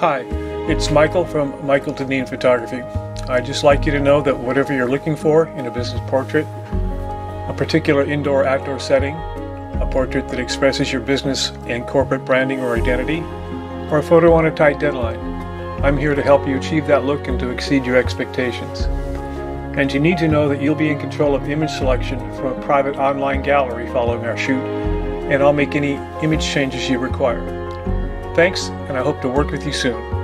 Hi, it's Michael from Michael Dinneen Photography. I'd just like you to know that whatever you're looking for in a business portrait, a particular indoor outdoor setting, a portrait that expresses your business and corporate branding or identity, or a photo on a tight deadline, I'm here to help you achieve that look and to exceed your expectations. And you need to know that you'll be in control of image selection from a private online gallery following our shoot, and I'll make any image changes you require. Thanks, and I hope to work with you soon.